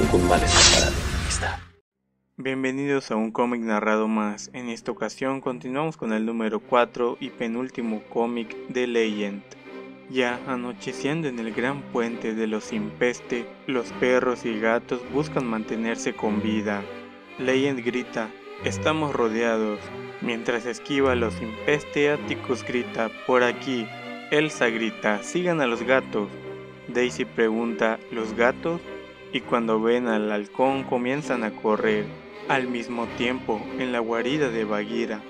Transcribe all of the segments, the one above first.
ningún mal mi. Bienvenidos a un cómic narrado más. En esta ocasión continuamos con el número 4 y penúltimo cómic de Legend. Ya anocheciendo en el gran puente de los Impeste, los perros y gatos buscan mantenerse con vida. Legend grita, estamos rodeados. Mientras esquiva a los Impeste, Atticus grita, por aquí. Elsa grita, sigan a los gatos. Daisy pregunta, ¿los gatos? Y cuando ven al halcón comienzan a correr. Al mismo tiempo, en la guarida de Bagheera,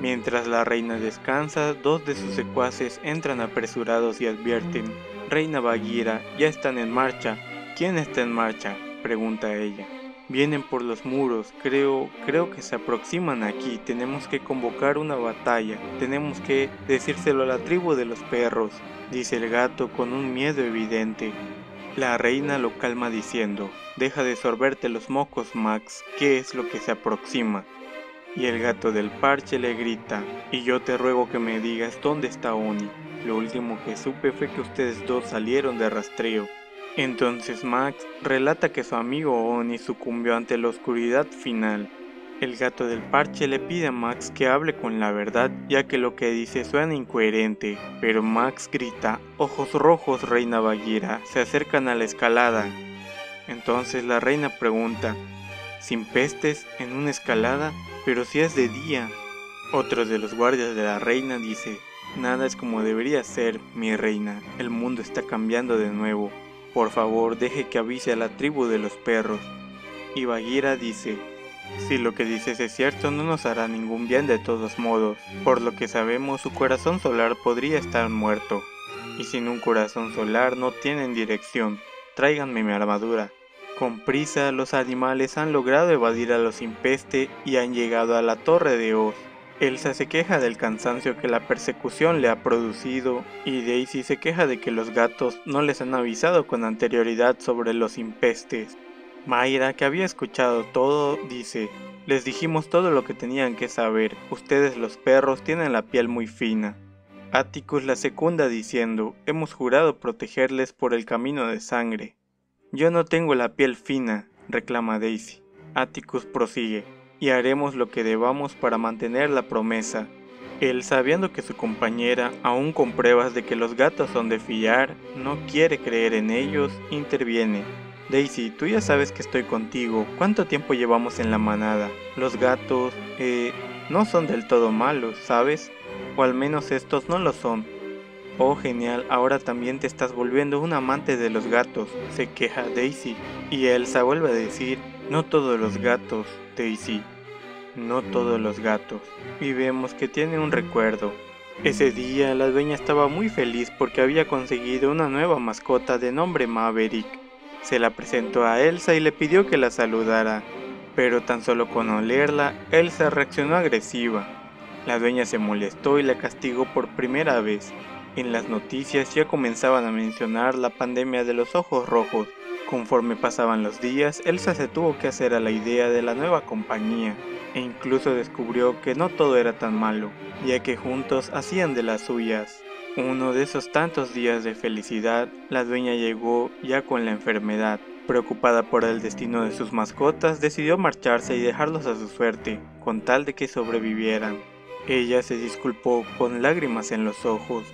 Mientras la reina descansa, dos de sus secuaces entran apresurados y advierten, Reina Bagheera, ya están en marcha. ¿Quién está en marcha? pregunta ella. Vienen por los muros, creo, creo que se aproximan aquí, tenemos que convocar una batalla, tenemos que decírselo a la tribu de los perros, dice el gato con un miedo evidente. La reina lo calma diciendo, deja de sorberte los mocos, Max, ¿qué es lo que se aproxima? Y el gato del parche le grita, y yo te ruego que me digas dónde está Oni. Lo último que supe fue que ustedes dos salieron de rastreo. Entonces Max relata que su amigo Oni sucumbió ante la oscuridad final. El gato del parche le pide a Max que hable con la verdad ya que lo que dice suena incoherente, pero Max grita, ojos rojos reina Bagheera, se acercan a la escalada. Entonces la reina pregunta, ¿sin pestes en una escalada? Pero si es de día. Otro de los guardias de la reina dice, nada es como debería ser, mi reina, el mundo está cambiando de nuevo. Por favor, deje que avise a la tribu de los perros. Y Bagheera dice, si lo que dices es cierto, no nos hará ningún bien de todos modos. Por lo que sabemos, su corazón solar podría estar muerto. Y sin un corazón solar no tienen dirección. Tráiganme mi armadura. Con prisa, los animales han logrado evadir a los impeste y han llegado a la torre de Oz. Elsa se queja del cansancio que la persecución le ha producido y Daisy se queja de que los gatos no les han avisado con anterioridad sobre los impestes. Mayra, que había escuchado todo, dice, les dijimos todo lo que tenían que saber, ustedes los perros tienen la piel muy fina. Atticus la secunda diciendo, hemos jurado protegerles por el camino de sangre. Yo no tengo la piel fina, reclama Daisy. Atticus prosigue, y haremos lo que debamos para mantener la promesa. Él, sabiendo que su compañera, aún con pruebas de que los gatos son de fiar, no quiere creer en ellos, interviene. Daisy, tú ya sabes que estoy contigo. ¿Cuánto tiempo llevamos en la manada? Los gatos, eh, no son del todo malos, ¿sabes? O al menos estos no lo son. Oh genial, ahora también te estás volviendo un amante de los gatos, se queja Daisy. Y Elsa vuelve a decir, no todos los gatos, Daisy. No todos los gatos. Y vemos que tiene un recuerdo. Ese día la dueña estaba muy feliz porque había conseguido una nueva mascota de nombre Maverick. Se la presentó a Elsa y le pidió que la saludara, pero tan solo con olerla, Elsa reaccionó agresiva. La dueña se molestó y la castigó por primera vez. En las noticias ya comenzaban a mencionar la pandemia de los ojos rojos. Conforme pasaban los días, Elsa se tuvo que hacer a la idea de la nueva compañía e incluso descubrió que no todo era tan malo, ya que juntos hacían de las suyas. Uno de esos tantos días de felicidad, la dueña llegó ya con la enfermedad. Preocupada por el destino de sus mascotas, decidió marcharse y dejarlos a su suerte, con tal de que sobrevivieran. Ella se disculpó con lágrimas en los ojos,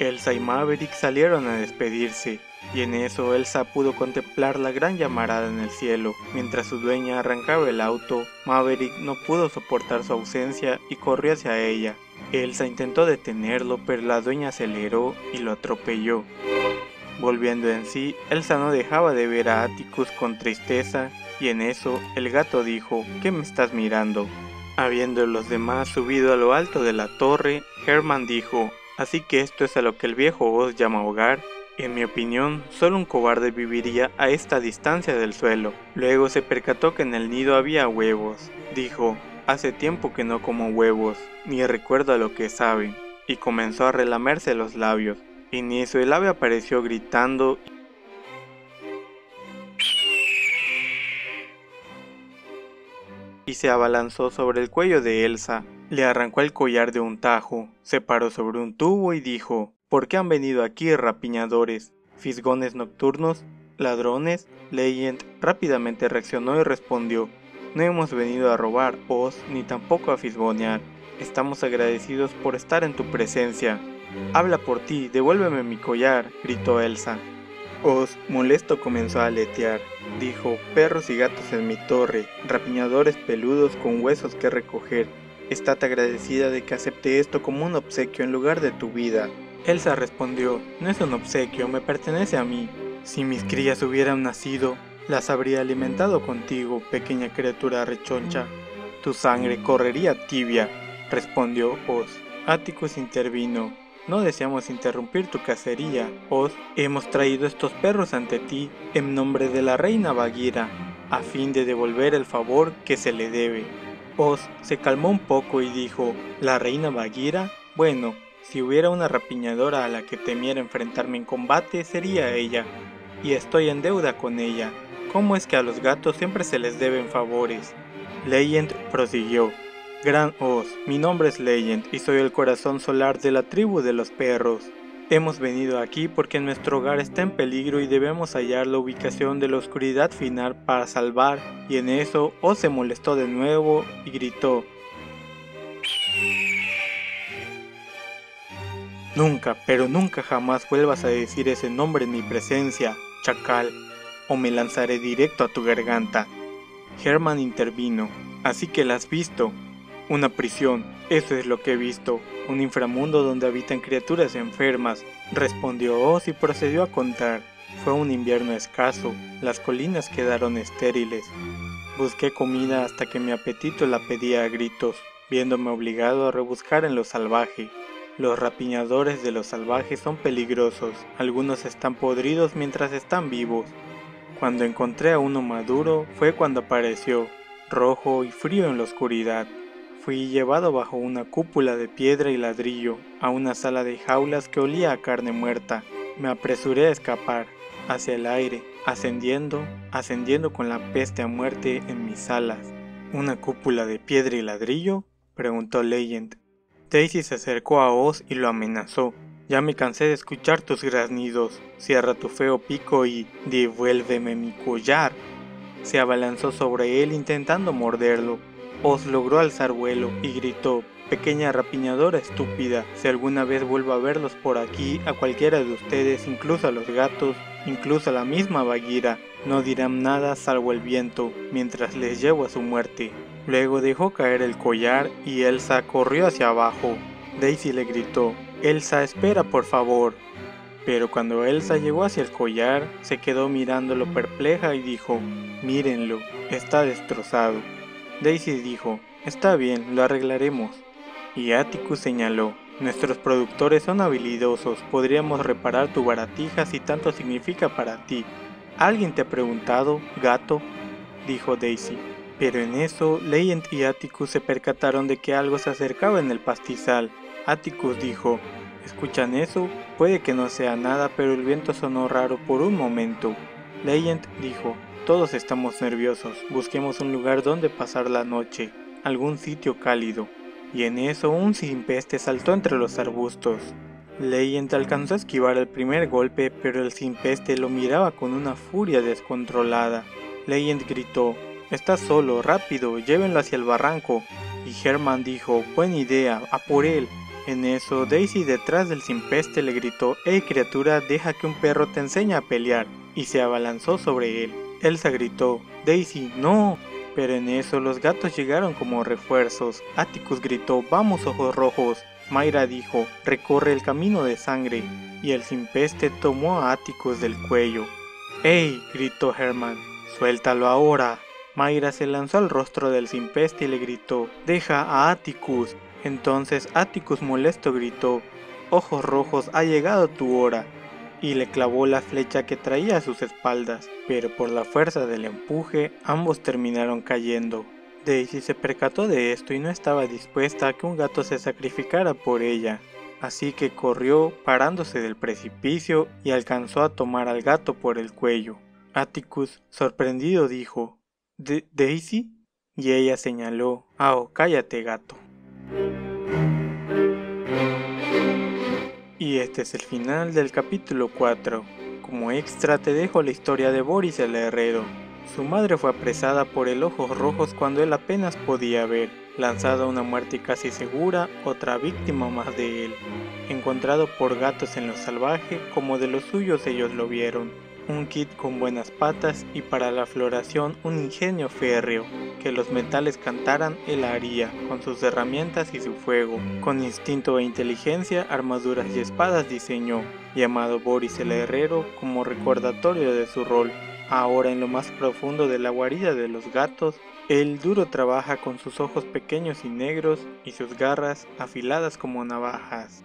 Elsa y Maverick salieron a despedirse, y en eso Elsa pudo contemplar la gran llamarada en el cielo. Mientras su dueña arrancaba el auto, Maverick no pudo soportar su ausencia y corrió hacia ella. Elsa intentó detenerlo, pero la dueña aceleró y lo atropelló. Volviendo en sí, Elsa no dejaba de ver a Atticus con tristeza, y en eso el gato dijo, ¿qué me estás mirando? Habiendo los demás subido a lo alto de la torre, Herman dijo, Así que esto es a lo que el viejo Oz llama hogar. En mi opinión, solo un cobarde viviría a esta distancia del suelo. Luego se percató que en el nido había huevos. Dijo, hace tiempo que no como huevos, ni recuerdo a lo que saben. Y comenzó a relamerse los labios. Y eso el ave apareció gritando y se abalanzó sobre el cuello de Elsa, le arrancó el collar de un tajo, se paró sobre un tubo y dijo, ¿Por qué han venido aquí rapiñadores? ¿Fisgones nocturnos? ¿Ladrones? Legend rápidamente reaccionó y respondió, no hemos venido a robar Oz ni tampoco a fisbonear. Estamos agradecidos por estar en tu presencia. Habla por ti, devuélveme mi collar, gritó Elsa. Oz, molesto, comenzó a aletear. Dijo, perros y gatos en mi torre, rapiñadores peludos con huesos que recoger. Estate agradecida de que acepte esto como un obsequio en lugar de tu vida. Elsa respondió, no es un obsequio, me pertenece a mí. Si mis crías hubieran nacido, las habría alimentado contigo, pequeña criatura rechoncha. Tu sangre correría tibia, respondió Oz. Atticus intervino. No deseamos interrumpir tu cacería, Oz. Hemos traído estos perros ante ti en nombre de la reina Bagheera, a fin de devolver el favor que se le debe. Oz se calmó un poco y dijo, ¿la reina Bagheera? Bueno, si hubiera una rapiñadora a la que temiera enfrentarme en combate, sería ella. Y estoy en deuda con ella. ¿Cómo es que a los gatos siempre se les deben favores? Legend prosiguió. Gran Oz, mi nombre es Legend y soy el corazón solar de la tribu de los perros. Hemos venido aquí porque nuestro hogar está en peligro y debemos hallar la ubicación de la oscuridad final para salvar, y en eso Oz se molestó de nuevo y gritó. Nunca, pero nunca jamás vuelvas a decir ese nombre en mi presencia, chacal, o me lanzaré directo a tu garganta. Herman intervino. Así que la has visto. Una prisión, eso es lo que he visto. Un inframundo donde habitan criaturas enfermas, respondió Oz y procedió a contar. Fue un invierno escaso, las colinas quedaron estériles. Busqué comida hasta que mi apetito la pedía a gritos, viéndome obligado a rebuscar en lo salvaje. Los rapiñadores de los salvajes son peligrosos, algunos están podridos mientras están vivos. Cuando encontré a uno maduro fue cuando apareció, rojo y frío en la oscuridad. Fui llevado bajo una cúpula de piedra y ladrillo a una sala de jaulas que olía a carne muerta. Me apresuré a escapar, hacia el aire, ascendiendo, ascendiendo con la peste a muerte en mis alas. ¿Una cúpula de piedra y ladrillo? preguntó Legend. Daisy se acercó a Oz y lo amenazó. Ya me cansé de escuchar tus graznidos. Cierra tu feo pico y devuélveme mi collar. Se abalanzó sobre él intentando morderlo. Oz logró alzar vuelo y gritó, pequeña rapiñadora estúpida, si alguna vez vuelvo a verlos por aquí, a cualquiera de ustedes, incluso a los gatos, incluso a la misma Bagheera, no dirán nada salvo el viento, mientras les llevo a su muerte. Luego dejó caer el collar y Elsa corrió hacia abajo. Daisy le gritó, Elsa, espera por favor. Pero cuando Elsa llegó hacia el collar, se quedó mirándolo perpleja y dijo, mírenlo, está destrozado. Daisy dijo, está bien, lo arreglaremos. Y Atticus señaló, nuestros productores son habilidosos, podríamos reparar tu baratija si tanto significa para ti. ¿Alguien te ha preguntado, gato? dijo Daisy. Pero en eso, Legend y Atticus se percataron de que algo se acercaba en el pastizal. Atticus dijo, ¿escuchan eso? Puede que no sea nada, pero el viento sonó raro por un momento. Legend dijo, todos estamos nerviosos, busquemos un lugar donde pasar la noche, algún sitio cálido. Y en eso un simpeste saltó entre los arbustos. Legend alcanzó a esquivar el primer golpe, pero el simpeste lo miraba con una furia descontrolada. Legend gritó, Está solo, rápido, llévenlo hacia el barranco. Y Herman dijo, buena idea, a por él. En eso, Daisy detrás del simpeste le gritó, Hey criatura, deja que un perro te enseñe a pelear. Y se abalanzó sobre él. Elsa gritó, Daisy, no. Pero en eso los gatos llegaron como refuerzos. Atticus gritó, vamos ojos rojos. Mayra dijo, recorre el camino de sangre. Y el simpeste tomó a Atticus del cuello. ¡Ey! gritó Herman, suéltalo ahora. Mayra se lanzó al rostro del simpeste y le gritó, deja a Atticus. Entonces Atticus molesto gritó, ojos rojos, ha llegado tu hora. Y le clavó la flecha que traía a sus espaldas, pero por la fuerza del empuje ambos terminaron cayendo. Daisy se percató de esto y no estaba dispuesta a que un gato se sacrificara por ella, así que corrió parándose del precipicio y alcanzó a tomar al gato por el cuello. Atticus, sorprendido, dijo, ¿Daisy? Y ella señaló, Ah, cállate gato. Y este es el final del capítulo 4. Como extra te dejo la historia de Boris el herrero. Su madre fue apresada por el Ojos Rojos cuando él apenas podía ver, lanzado a una muerte casi segura, otra víctima más de él, encontrado por gatos en lo salvaje como de los suyos ellos lo vieron un kit con buenas patas y para la floración un ingenio férreo, que los metales cantaran él haría, con sus herramientas y su fuego, con instinto e inteligencia armaduras y espadas diseñó, llamado Boris el Herrero como recordatorio de su rol. Ahora en lo más profundo de la guarida de los gatos, el duro trabaja con sus ojos pequeños y negros y sus garras afiladas como navajas.